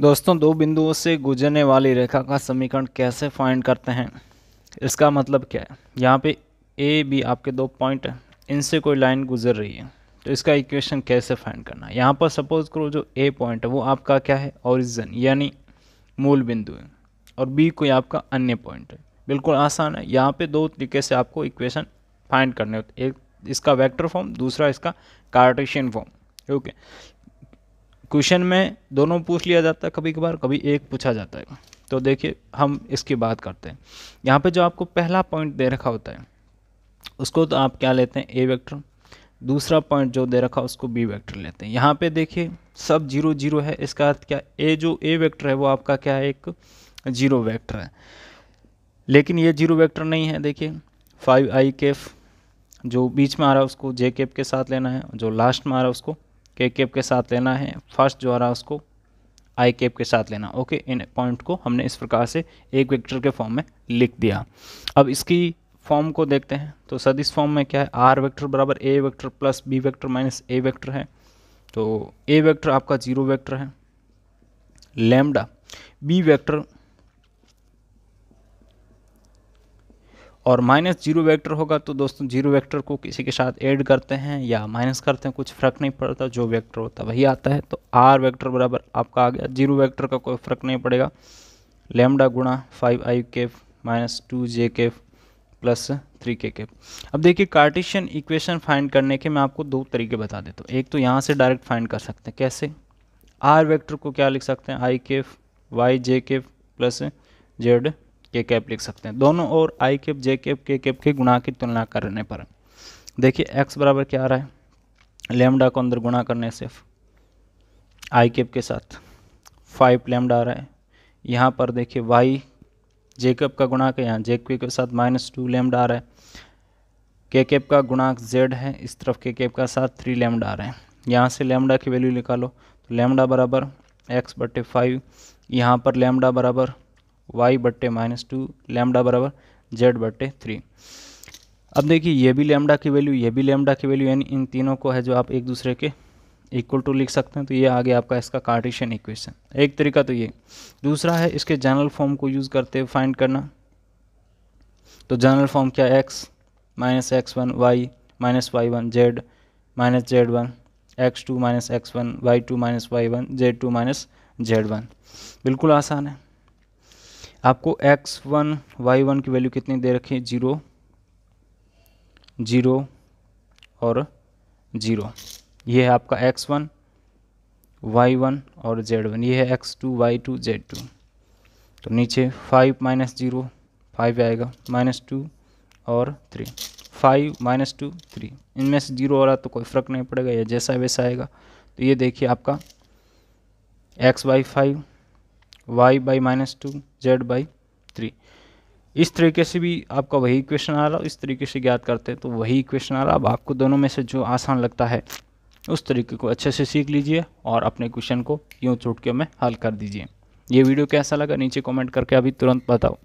दोस्तों, दो बिंदुओं से गुजरने वाली रेखा का समीकरण कैसे फाइंड करते हैं? इसका मतलब क्या है? यहाँ पे ए बी आपके दो पॉइंट हैं। इनसे कोई लाइन गुजर रही है। तो इसका इक्वेशन कैसे फाइंड करना है? यहाँ पर सपोज़ करो जो ए पॉइंट है, वो आपका क्या है? ओरिजिन यानी मूल बिंदु है। और बी कोई आपका अन्य पॉइंट है। बिल्कुल आसान है। यहाँ पे दो तरीके से आपको इक्वेशन फाइंड करने होते एक, इसका वेक्टर फॉर्म दूसरा इसका कार्टेशियन फॉर्म ओके क्वेश्चन में दोनों पूछ लिया जाता है कभी कभार कभी एक पूछा जाता है। तो देखिए, हम इसकी बात करते हैं। यहाँ पे जो आपको पहला पॉइंट दे रखा होता है, उसको तो आप क्या लेते हैं? ए वेक्टर दूसरा पॉइंट जो दे रखा उसको बी वेक्टर लेते हैं। यहाँ पे देखिए, सब ज़ीरो ज़ीरो है। इसका अर्थ क्या? ए जो ए वेक्टर है, वो आपका क्या है? एक ज़ीरो वेक्टर है। लेकिन ये ज़ीरो वेक्टर नहीं है, देखिए। फाइव आई केफ जो बीच में आ रहा है, उसको जे केप के साथ लेना है। जो लास्ट में आ रहा है, उसको के केप के साथ लेना है फ़र्स्ट जो आ रहा है उसको आई केप के साथ लेना। ओके इन पॉइंट को हमने इस प्रकार से एक वेक्टर के फॉर्म में लिख दिया। अब इसकी फॉर्म को देखते हैं। तो सदिश फॉर्म में क्या है? आर वेक्टर बराबर A vector plus B vector minus A vector है। तो ए वेक्टर आपका ज़ीरो वेक्टर है। लेमडा बी वेक्टर और माइनस ज़ीरो वेक्टर होगा तो दोस्तों ज़ीरो वेक्टर को किसी के साथ ऐड करते हैं या माइनस करते हैं, कुछ फ़र्क नहीं पड़ता, जो वेक्टर होता वही आता है। तो आर वेक्टर बराबर आपका आ गया। ज़ीरो वेक्टर का कोई फ़र्क नहीं पड़ेगा। लेमडा गुणा five I cap minus two J cap plus three K cap अब देखिए कार्टिशियन इक्वेशन फाइंड करने के मैं आपको दो तरीके बता देता हूँ। एक तो यहाँ से डायरेक्ट फाइंड कर सकते हैं। कैसे? आर वेक्टर को क्या लिख सकते हैं? I cap Y J cap plus Z K cap लिख सकते हैं। दोनों और I cap, J cap, K cap के गुणा की तुलना करने पर। देखिए एक्स बराबर क्या आ रहा है? लेमडा को अंदर गुणा करने से आई कैप के साथ फाइव लेमडा आ रहा है। यहाँ पर देखिए वाई जेकब का गुणाक है यहाँ जेकब के साथ माइनस टू लेमडा आ रहा है। के कैप का गुणाक जेड है। इस तरफ़ के कैप का साथ थ्री लेमडा आ रहा है। यहाँ से लेमडा की वैल्यू निकालो। तो लेमडा बराबर एक्स बटे फाइव यहाँ पर लेमडा बराबर वाई बट्टे माइनस टू, लेमडा बराबर जेड बट्टे थ्री। अब देखिए, ये भी लेमडा की वैल्यू, ये भी लेमडा की वैल्यू, यानी इन तीनों को है जो आप एक दूसरे के इक्वल टू लिख सकते हैं तो ये आ गया आपका इसका कार्टिशियन इक्वेशन एक तरीका तो ये। दूसरा है, इसके जनरल फॉर्म को यूज़ करते हुए फाइंड करना। तो जनरल फॉर्म क्या X minus X one Y minus Y one Z minus Z one X two minus X one Y two minus Y one Z two minus Z one बिल्कुल आसान है। आपको x one Y one की value कितनी दे रखी है? Zero zero और ज़ीरो ये है आपका एक्स वन वाई वन और जेड वन. ये है X two Y two Z two तो नीचे फाइव माइनस ज़ीरो फाइव आएगा. माइनस टू और three five minus two three इनमें से ज़ीरो हो रहा तो कोई फ़र्क नहीं पड़ेगा, या जैसा वैसा आएगा. तो ये देखिए आपका X Y five Y by minus two Z by three इस तरीके से भी आपका वही इक्वेशन आ रहा इस तरीके से ज्ञात करते हैं तो वही इक्वेशन आ रहा अब आपको दोनों में से जो आसान लगता है, उस तरीके को अच्छे से सीख लीजिए और अपने क्वेश्चन को यूँ चुटके में हल कर दीजिए। ये वीडियो कैसा लगा, नीचे कमेंट करके अभी तुरंत बताओ।